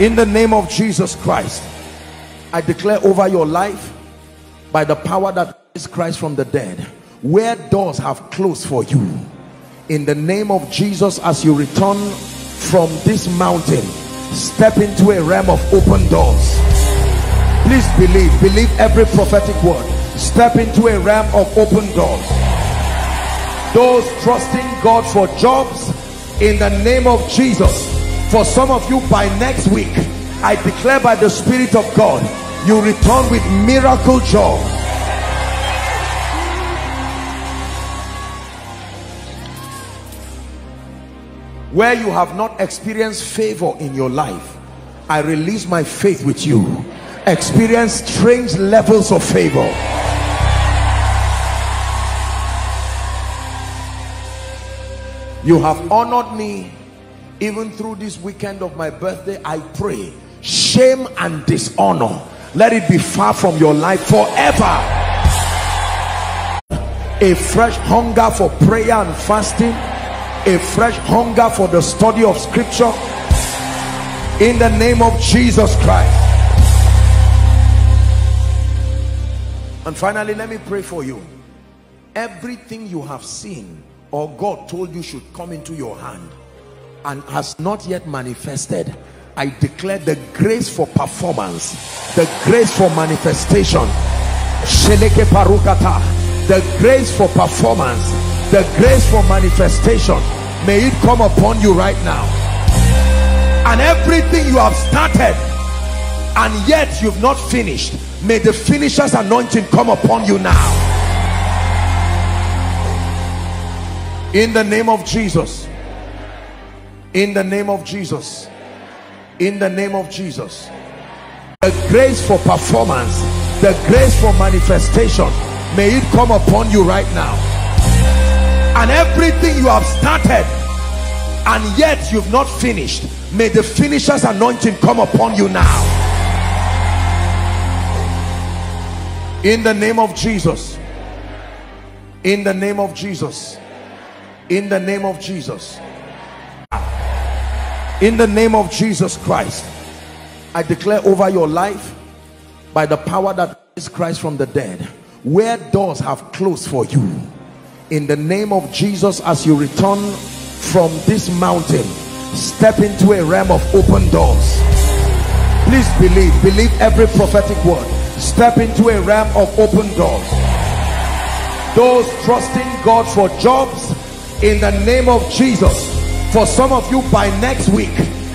in the name of Jesus Christ I declare over your life by the power that is Christ from the dead where doors have closed for you. In the name of Jesus as you return from this mountain step into a realm of open doors. Please believe believe every prophetic word. Step into a realm of open doors. Those trusting God for jobs in the name of Jesus for some of you by next week I declare by the Spirit of God you return with miracle joy. Where you have not experienced favor in your life I release my faith with you. Experience strange levels of favor. You have honored me even through this weekend of my birthday I pray. Shame and dishonor. Let it be far from your life forever. A fresh hunger for prayer and fasting. A fresh hunger for the study of scripture. In the name of Jesus Christ. And finally let me pray for you. Everything you have seen or God told you should come into your hand and has not yet manifested I declare the grace for performance the grace for manifestation. The grace for performance the grace for manifestation. May it come upon you right now. And everything you have started and yet you've not finished may the finisher's anointing come upon you now. In the name of Jesus in the name of Jesus. In the name of Jesus. The grace for performance. The grace for manifestation. May it come upon you right now. And everything you have started and yet you've not finished may the finisher's anointing come upon you now. In the name of Jesus. In the name of Jesus. In the name of Jesus in the name of Jesus Christ I declare over your life by the power that is Christ from the dead where doors have closed for you. In the name of Jesus as you return from this mountain step into a realm of open doors. Please believe believe every prophetic word. Step into a realm of open doors. Those trusting God for jobs in the name of Jesus for some of you by next week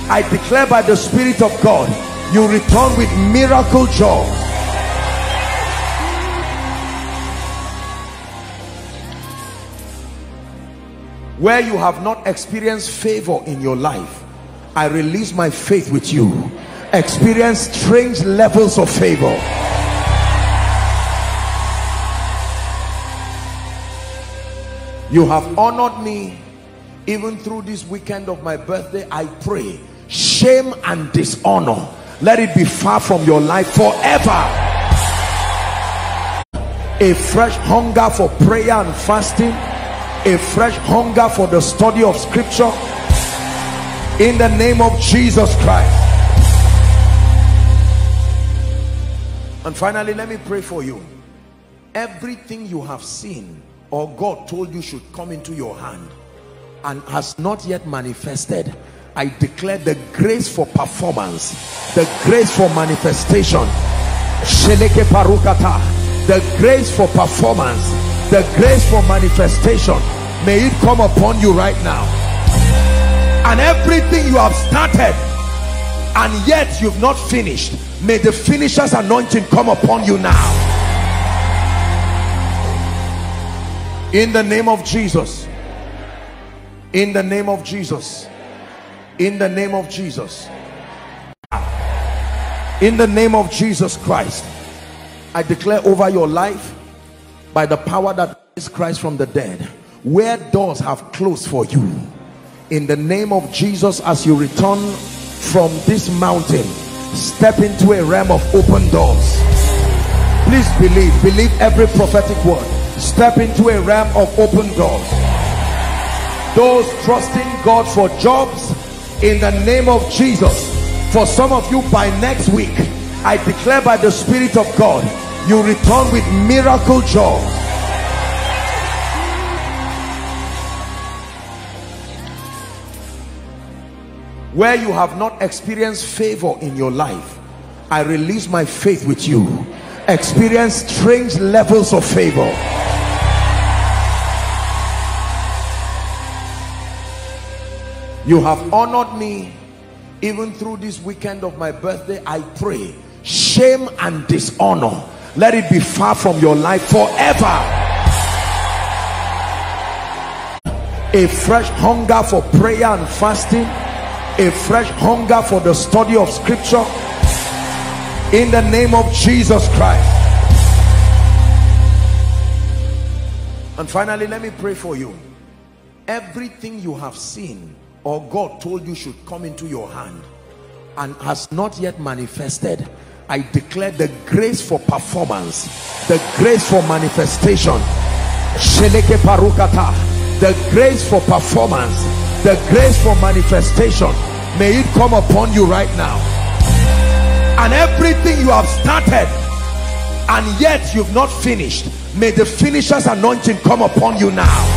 I declare by the Spirit of God you return with miracle joy. Where you have not experienced favor in your life I release my faith with you. Experience strange levels of favor. You have honored me even through this weekend of my birthday I pray shame and dishonor. Let it be far from your life forever. A fresh hunger for prayer and fasting. A fresh hunger for the study of scripture. In the name of Jesus Christ. And finally let me pray for you. Everything you have seen or God told you should come into your hand and has not yet manifested I declare the grace for performance the grace for manifestation. The grace for performance the grace for manifestation. May it come upon you right now. And everything you have started and yet you've not finished may the finisher's anointing come upon you now. In the name of Jesus in the name of Jesus. In the name of Jesus. In the name of Jesus Christ. I declare over your life by the power that is Christ from the dead where doors have closed for you. In the name of Jesus as you return from this mountain step into a realm of open doors. Please believe believe every prophetic word. Step into a realm of open doors those trusting God for jobs in the name of Jesus. For some of you by next week I declare by the Spirit of God you return with miracle jobs. where you have not experienced favor in your life I release my faith with you. Experience strange levels of favor you have honored me even through this weekend of my birthday. I pray shame and dishonor. Let it be far from your life forever. A fresh hunger for prayer and fasting. A fresh hunger for the study of scripture. In the name of Jesus Christ. And finally let me pray for you. Everything you have seen or God told you should come into your hand and has not yet manifested I declare the grace for performance the grace for manifestation. The grace for performance the grace for manifestation. May it come upon you right now. And everything you have started and yet you've not finished may the finisher's anointing come upon you now